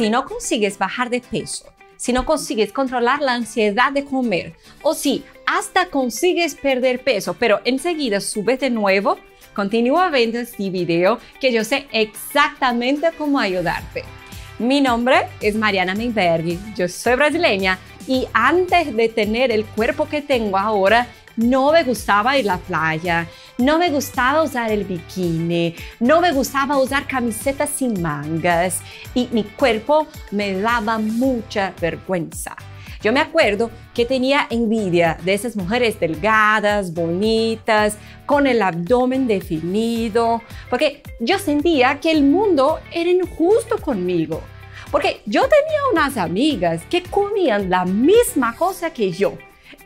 Si no consigues bajar de peso, si no consigues controlar la ansiedad de comer, o si hasta consigues perder peso, pero enseguida subes de nuevo, continúa viendo este video que yo sé exactamente cómo ayudarte. Mi nombre es Mariana Menberghi, yo soy brasileña y antes de tener el cuerpo que tengo ahora, no me gustaba ir a la playa, no me gustaba usar el bikini, no me gustaba usar camisetas sin mangas y mi cuerpo me daba mucha vergüenza. Yo me acuerdo que tenía envidia de esas mujeres delgadas, bonitas, con el abdomen definido, porque yo sentía que el mundo era injusto conmigo. Porque yo tenía unas amigas que comían la misma cosa que yo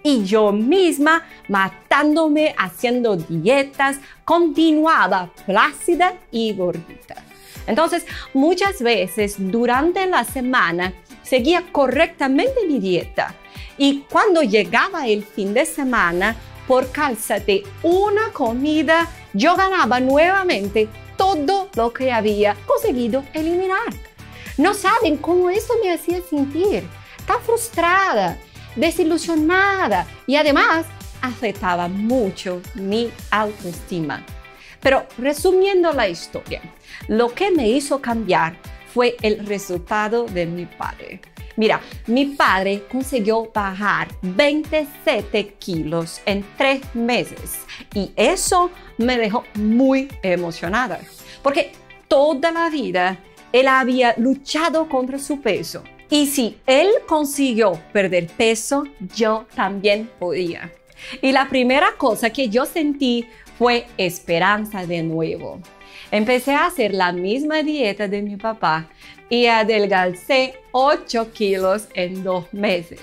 y yo misma matándome haciendo dietas, continuaba plácida y gordita. Entonces, muchas veces durante la semana seguía correctamente mi dieta y cuando llegaba el fin de semana, por causa de una comida, yo ganaba nuevamente todo lo que había conseguido eliminar. No saben cómo eso me hacía sentir. Tan frustrada, desilusionada y además afectaba mucho mi autoestima. Pero resumiendo la historia, lo que me hizo cambiar fue el resultado de mi padre. Mira, mi padre consiguió bajar 27 kilos en tres meses y eso me dejó muy emocionada porque toda la vida él había luchado contra su peso y si él consiguió perder peso, yo también podía. Y la primera cosa que yo sentí fue esperanza de nuevo. Empecé a hacer la misma dieta de mi papá y adelgacé 8 kilos en dos meses.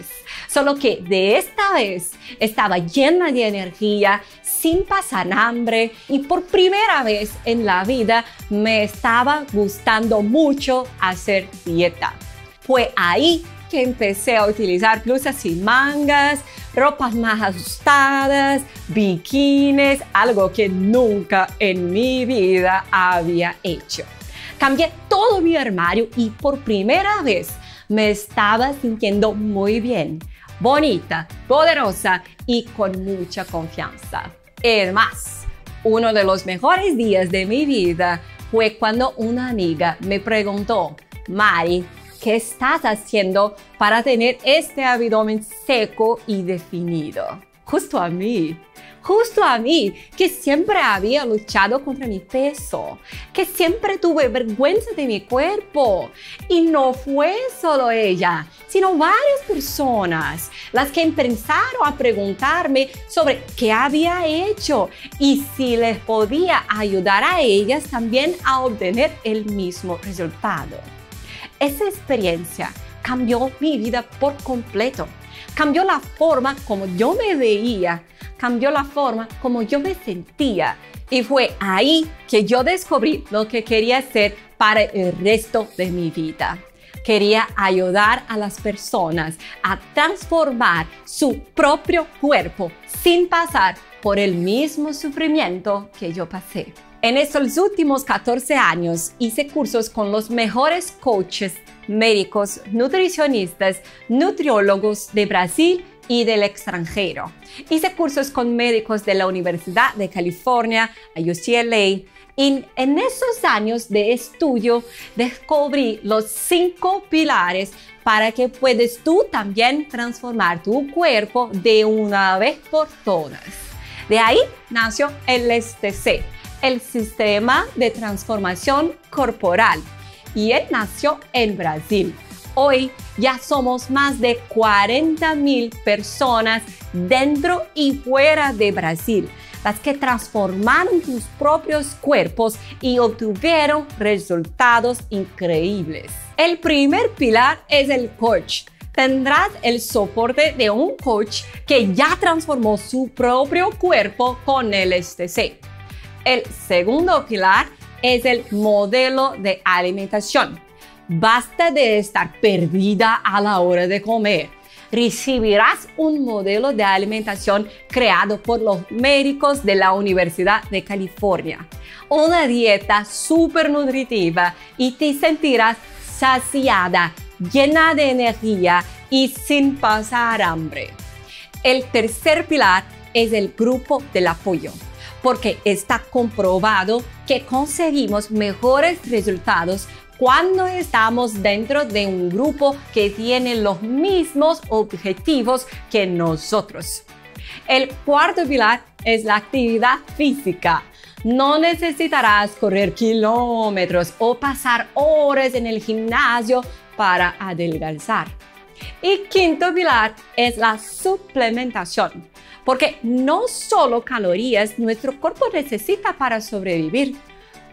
Solo que de esta vez estaba llena de energía, sin pasar hambre y por primera vez en la vida me estaba gustando mucho hacer dieta. Fue ahí que empecé a utilizar blusas sin mangas, ropas más ajustadas, bikinis, algo que nunca en mi vida había hecho. Cambié todo mi armario y por primera vez me estaba sintiendo muy bien, bonita, poderosa y con mucha confianza. Es más, uno de los mejores días de mi vida fue cuando una amiga me preguntó, Mari, ¿qué estás haciendo para tener este abdomen seco y definido? Justo a mí, justo a mí, que siempre había luchado contra mi peso, que siempre tuve vergüenza de mi cuerpo. Y no fue solo ella, sino varias personas las que empezaron a preguntarme sobre qué había hecho y si les podía ayudar a ellas también a obtener el mismo resultado. Esa experiencia cambió mi vida por completo. Cambió la forma como yo me veía, cambió la forma como yo me sentía. Y fue ahí que yo descubrí lo que quería hacer para el resto de mi vida. Quería ayudar a las personas a transformar su propio cuerpo sin pasar por el mismo sufrimiento que yo pasé. En estos últimos 14 años hice cursos con los mejores coaches, médicos, nutricionistas, nutriólogos de Brasil y del extranjero. Hice cursos con médicos de la Universidad de California, UCLA, y en esos años de estudio descubrí los cinco pilares para que puedas tú también transformar tu cuerpo de una vez por todas. De ahí nació el STC el sistema de transformación corporal y él nació en Brasil. Hoy ya somos más de 40 mil personas dentro y fuera de Brasil, las que transformaron sus propios cuerpos y obtuvieron resultados increíbles. El primer pilar es el coach. Tendrás el soporte de un coach que ya transformó su propio cuerpo con el STC. El segundo pilar es el modelo de alimentación. Basta de estar perdida a la hora de comer. Recibirás un modelo de alimentación creado por los médicos de la Universidad de California. Una dieta súper nutritiva y te sentirás saciada, llena de energía y sin pasar hambre. El tercer pilar es el grupo del apoyo, porque está comprobado que conseguimos mejores resultados cuando estamos dentro de un grupo que tiene los mismos objetivos que nosotros. El cuarto pilar es la actividad física. No necesitarás correr kilómetros o pasar horas en el gimnasio para adelgazar. Y quinto pilar es la suplementación, porque no solo calorías nuestro cuerpo necesita para sobrevivir,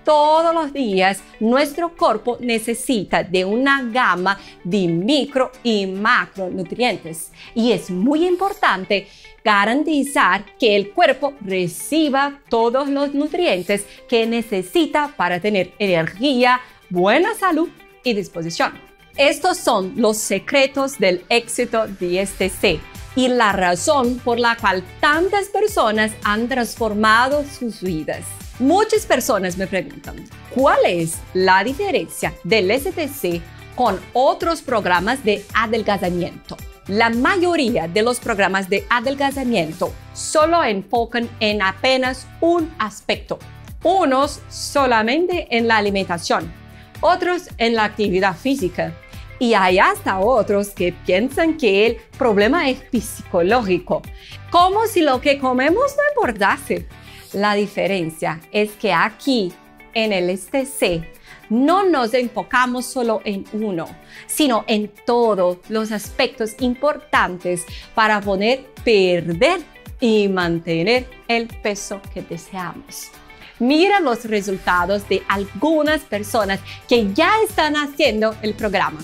todos los días nuestro cuerpo necesita de una gama de micro y macronutrientes. Y es muy importante garantizar que el cuerpo reciba todos los nutrientes que necesita para tener energía, buena salud y disposición. Estos son los secretos del éxito de este C y la razón por la cual tantas personas han transformado sus vidas. Muchas personas me preguntan, ¿cuál es la diferencia del STC con otros programas de adelgazamiento? La mayoría de los programas de adelgazamiento solo enfocan en apenas un aspecto. Unos solamente en la alimentación, otros en la actividad física. Y hay hasta otros que piensan que el problema es psicológico, como si lo que comemos no importase. La diferencia es que aquí en el STC no nos enfocamos solo en uno, sino en todos los aspectos importantes para poder perder y mantener el peso que deseamos. Mira los resultados de algunas personas que ya están haciendo el programa.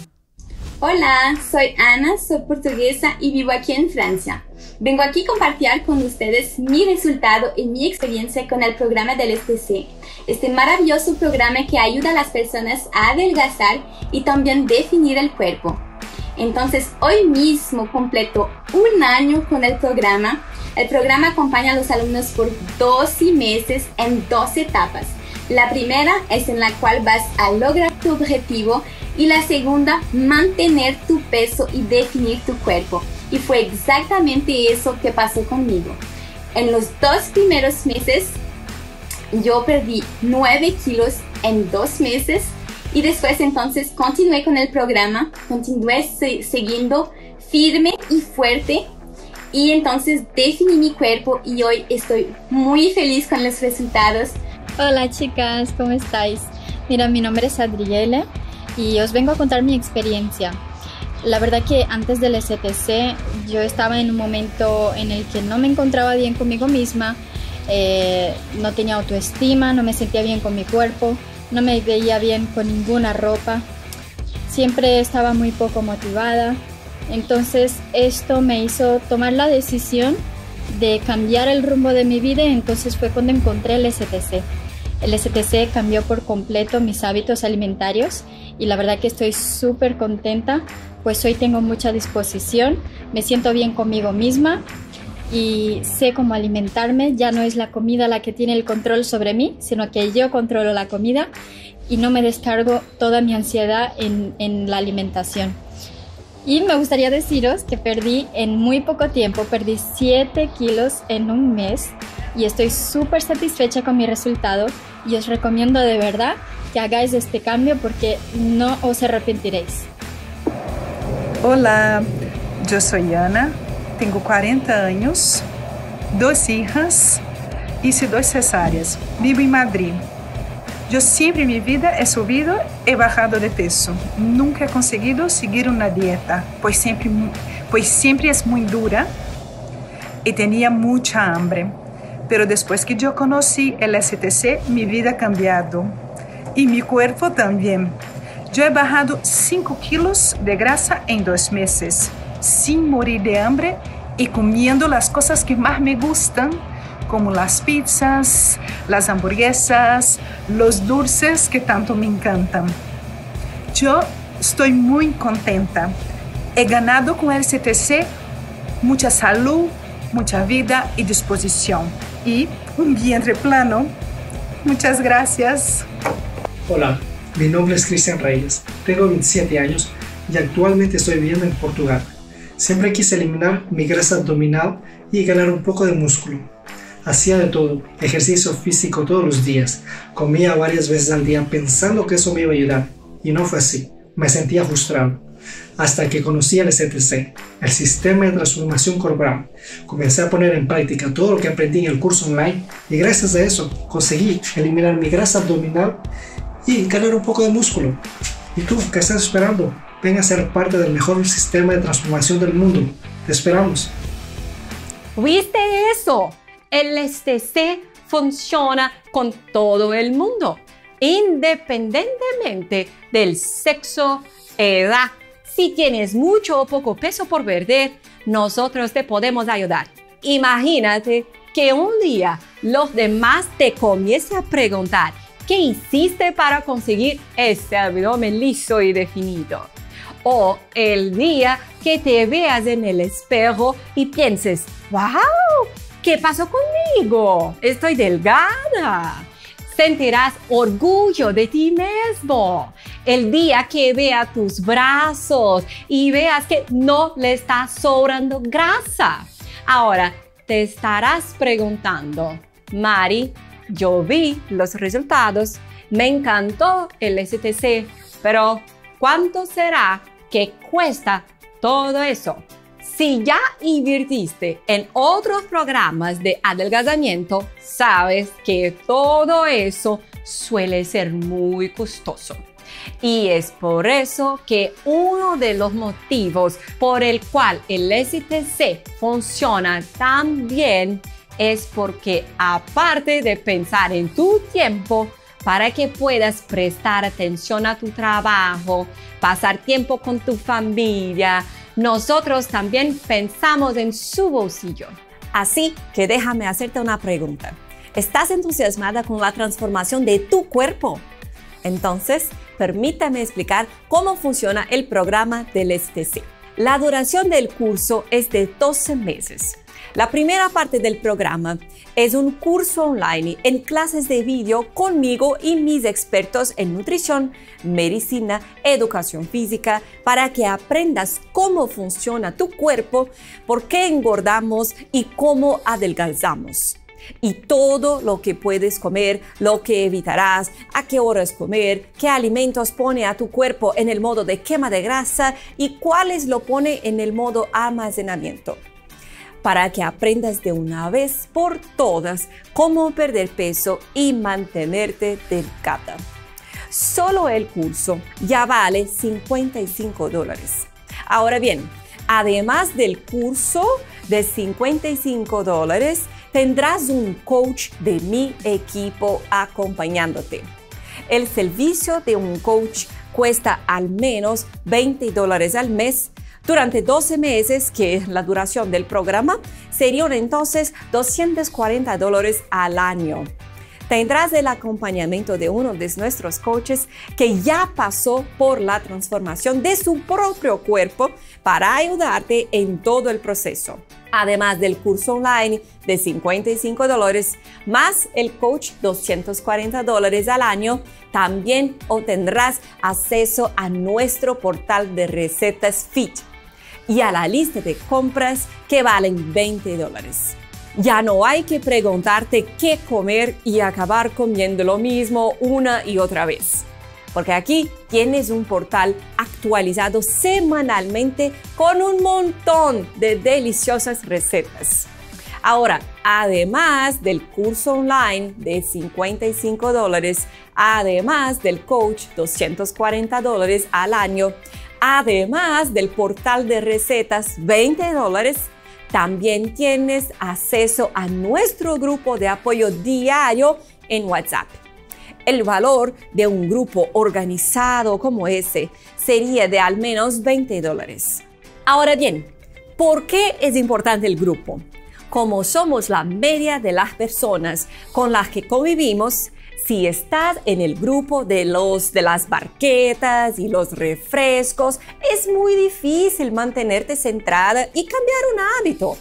Hola, soy Ana, soy portuguesa y vivo aquí en Francia. Vengo aquí a compartir con ustedes mi resultado y mi experiencia con el programa del STC, este maravilloso programa que ayuda a las personas a adelgazar y también definir el cuerpo. Entonces, hoy mismo completo un año con el programa. El programa acompaña a los alumnos por 12 meses en dos etapas. La primera es en la cual vas a lograr tu objetivo y la segunda, mantener tu peso y definir tu cuerpo. Y fue exactamente eso que pasó conmigo. En los dos primeros meses, yo perdí 9 kilos en dos meses y después entonces continué con el programa, continué siguiendo firme y fuerte y entonces definí mi cuerpo y hoy estoy muy feliz con los resultados. Hola chicas, ¿cómo estáis? Mira, mi nombre es Adriele y os vengo a contar mi experiencia. La verdad que antes del STC yo estaba en un momento en el que no me encontraba bien conmigo misma, eh, no tenía autoestima, no me sentía bien con mi cuerpo, no me veía bien con ninguna ropa, siempre estaba muy poco motivada. Entonces esto me hizo tomar la decisión de cambiar el rumbo de mi vida y entonces fue cuando encontré el STC. El STC cambió por completo mis hábitos alimentarios y la verdad que estoy súper contenta pues hoy tengo mucha disposición, me siento bien conmigo misma y sé cómo alimentarme, ya no es la comida la que tiene el control sobre mí, sino que yo controlo la comida y no me descargo toda mi ansiedad en, la alimentación. Y me gustaría deciros que perdí en muy poco tiempo, perdí 7 kilos en un mes y estoy súper satisfecha con mi resultado y os recomiendo de verdad que hagáis este cambio porque no os arrepentiréis. Olá, eu sou Ana, tenho 40 anos, duas filhas e duas cesáreas. Vivo em Madrid. Eu sempre minha vida he subido e bajado de peso. Nunca he conseguido seguir uma dieta, pois sempre, pois sempre é muito dura e tinha muita hambre. Pero depois que eu conheci o STC, minha vida ha cambiado e meu corpo também. Yo he bajado 5 kilos de grasa en dos meses, sin morir de hambre y comiendo las cosas que más me gustan, como las pizzas, las hamburguesas, los dulces que tanto me encantan. Yo estoy muy contenta. He ganado con el CTC mucha salud, mucha vida y disposición. Y un vientre plano. Muchas gracias. Hola, Mi nombre es Cristian Reyes, tengo 27 años y actualmente estoy viviendo en Portugal. Siempre quise eliminar mi grasa abdominal y ganar un poco de músculo. Hacía de todo, ejercicio físico todos los días, comía varias veces al día pensando que eso me iba a ayudar, y no fue así, me sentía frustrado. Hasta que conocí el STC, el Sistema de Transformación Corporal. Comencé a poner en práctica todo lo que aprendí en el curso online y gracias a eso conseguí eliminar mi grasa abdominal y ganar un poco de músculo. ¿Y tú qué estás esperando? Ven a ser parte del mejor sistema de transformación del mundo. Te esperamos. ¿Viste eso? El STC funciona con todo el mundo, independientemente del sexo, edad. Si tienes mucho o poco peso por perder, nosotros te podemos ayudar. Imagínate que un día los demás te comiencen a preguntar, ¿qué hiciste para conseguir ese abdomen liso y definido? O el día que te veas en el espejo y pienses, wow, ¿qué pasó conmigo? Estoy delgada. Sentirás orgullo de ti mismo. El día que vea tus brazos y veas que no le está sobrando grasa. Ahora, te estarás preguntando, Mari, yo vi los resultados, me encantó el STC, pero ¿cuánto será que cuesta todo eso? Si ya invirtiste en otros programas de adelgazamiento, sabes que todo eso suele ser muy costoso. Y es por eso que uno de los motivos por el cual el STC funciona tan bien es porque aparte de pensar en tu tiempo, para que puedas prestar atención a tu trabajo, pasar tiempo con tu familia, nosotros también pensamos en su bolsillo. Así que déjame hacerte una pregunta. ¿Estás entusiasmada con la transformación de tu cuerpo? Entonces, permítame explicar cómo funciona el programa del STC. La duración del curso es de 12 meses. La primera parte del programa es un curso online en clases de vídeo conmigo y mis expertos en nutrición, medicina, educación física, para que aprendas cómo funciona tu cuerpo, por qué engordamos y cómo adelgazamos. Y todo lo que puedes comer, lo que evitarás, a qué horas comer, qué alimentos pone a tu cuerpo en el modo de quema de grasa y cuáles lo pone en el modo almacenamiento para que aprendas de una vez por todas cómo perder peso y mantenerte delgada. Solo el curso ya vale 55 dólares. Ahora bien, además del curso de 55 dólares, tendrás un coach de mi equipo acompañándote. El servicio de un coach cuesta al menos 20 dólares al mes durante 12 meses, que es la duración del programa, serían entonces 240 dólares al año. Tendrás el acompañamiento de uno de nuestros coaches que ya pasó por la transformación de su propio cuerpo para ayudarte en todo el proceso. Además del curso online de 55 dólares más el coach 240 dólares al año, también obtendrás acceso a nuestro portal de recetas Fit y a la lista de compras que valen 20 dólares. Ya no hay que preguntarte qué comer y acabar comiendo lo mismo una y otra vez. Porque aquí tienes un portal actualizado semanalmente con un montón de deliciosas recetas. Ahora, además del curso online de 55 dólares, además del coach 240 dólares al año, Además del portal de recetas 20 dólares, también tienes acceso a nuestro grupo de apoyo diario en WhatsApp. El valor de un grupo organizado como ese sería de al menos 20 dólares. Ahora bien, ¿por qué es importante el grupo? Como somos la media de las personas con las que convivimos, si estás en el grupo de los de las barquetas y los refrescos, es muy difícil mantenerte centrada y cambiar un hábito.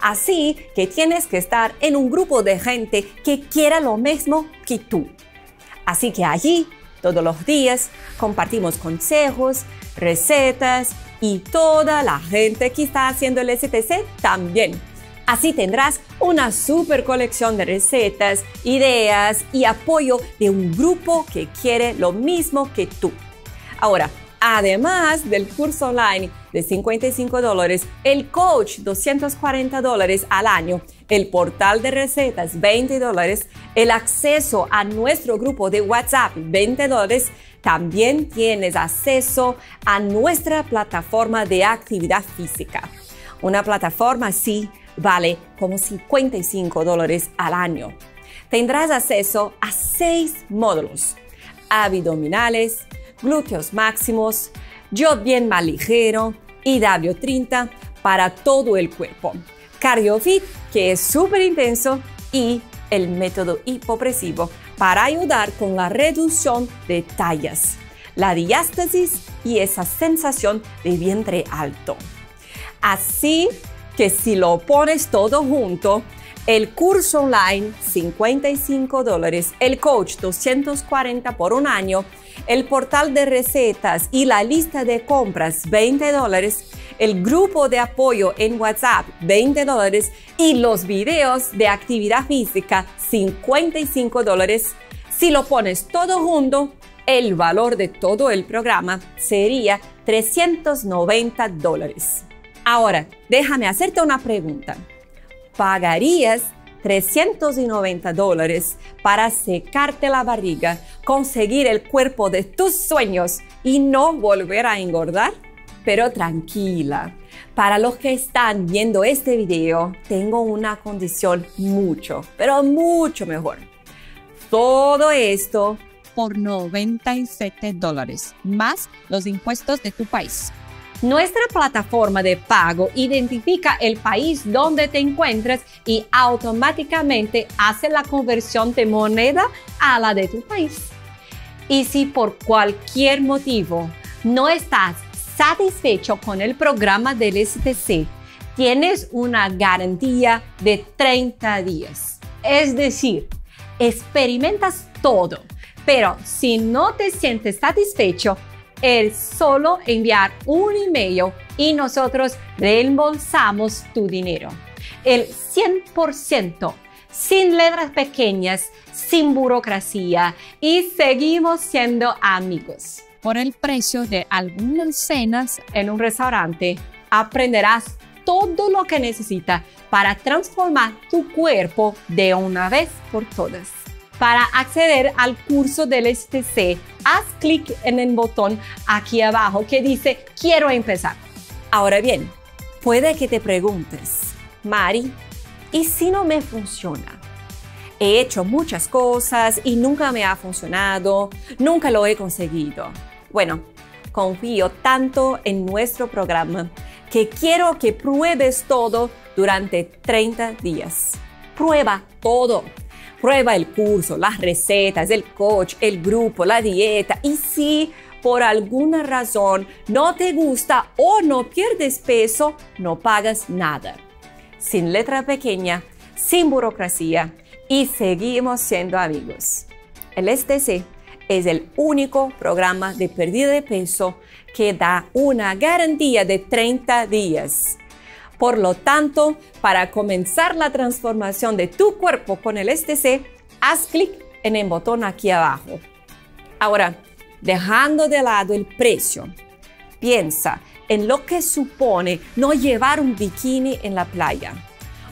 Así que tienes que estar en un grupo de gente que quiera lo mismo que tú. Así que allí Todos los días compartimos consejos, recetas y toda la gente que está haciendo el STC también. Así tendrás una super colección de recetas, ideas y apoyo de un grupo que quiere lo mismo que tú. Ahora, además del curso online de 55 dólares, el coach 240 dólares al año, el portal de recetas 20 dólares, el acceso a nuestro grupo de WhatsApp 20 dólares, también tienes acceso a nuestra plataforma de actividad física. Una plataforma así vale como 55 dólares al año. Tendrás acceso a seis módulos, abdominales, glúteos máximos, yo bien más ligero y W30 para todo el cuerpo, CardioFit, que es súper intenso, y el método hipopresivo para ayudar con la reducción de tallas, la diástasis y esa sensación de vientre alto. Así que si lo pones todo junto, el curso online 55 dólares, el coach 240 por un año, el portal de recetas y la lista de compras 20 dólares, el grupo de apoyo en WhatsApp 20 dólares y los videos de actividad física 55 dólares. Si lo pones todo junto, el valor de todo el programa sería 390 dólares. Ahora, déjame hacerte una pregunta. ¿Pagarías 390 dólares para secarte la barriga, conseguir el cuerpo de tus sueños y no volver a engordar? Pero tranquila, para los que están viendo este video, tengo una condición mucho, pero mucho mejor. Todo esto por 97 dólares, más los impuestos de tu país. Nuestra plataforma de pago identifica el país donde te encuentras y automáticamente hace la conversión de moneda a la de tu país. Y si por cualquier motivo no estás satisfecho con el programa del STC, tienes una garantía de 30 días. Es decir, experimentas todo, pero si no te sientes satisfecho, es solo enviar un email y nosotros reembolsamos tu dinero. El 100% sin letras pequeñas, sin burocracia y seguimos siendo amigos. Por el precio de algunas cenas en un restaurante, aprenderás todo lo que necesitas para transformar tu cuerpo de una vez por todas. Para acceder al curso del STC, haz clic en el botón aquí abajo que dice Quiero empezar. Ahora bien, puede que te preguntes, Mari, ¿y si no me funciona? He hecho muchas cosas y nunca me ha funcionado, nunca lo he conseguido. Bueno, confío tanto en nuestro programa que quiero que pruebes todo durante 30 días. Prueba todo Prueba el curso, las recetas, el coach, el grupo, la dieta y si por alguna razón no te gusta o no pierdes peso, no pagas nada. Sin letra pequeña, sin burocracia y seguimos siendo amigos. El STC es el único programa de pérdida de peso que da una garantía de 30 días. Por lo tanto, para comenzar la transformación de tu cuerpo con el STC, haz clic en el botón aquí abajo. Ahora, dejando de lado el precio, piensa en lo que supone no llevar un bikini en la playa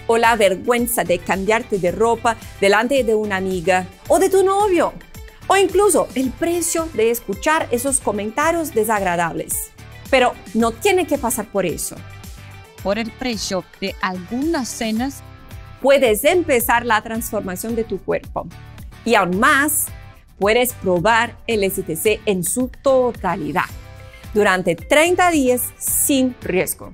o la vergüenza de cambiarte de ropa delante de una amiga o de tu novio o incluso el precio de escuchar esos comentarios desagradables. Pero no tiene que pasar por eso por el precio de algunas cenas, puedes empezar la transformación de tu cuerpo. Y aún más, puedes probar el STC en su totalidad durante 30 días sin riesgo.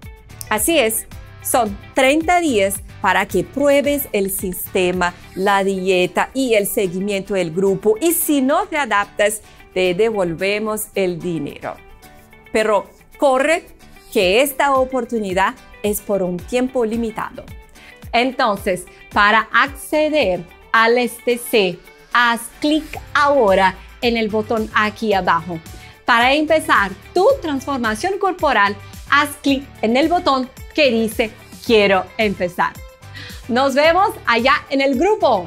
Así es, son 30 días para que pruebes el sistema, la dieta y el seguimiento del grupo. Y si no te adaptas, te devolvemos el dinero. Pero corre que esta oportunidad es por un tiempo limitado. Entonces, para acceder al STC, haz clic ahora en el botón aquí abajo. Para empezar tu transformación corporal, haz clic en el botón que dice quiero empezar. Nos vemos allá en el grupo.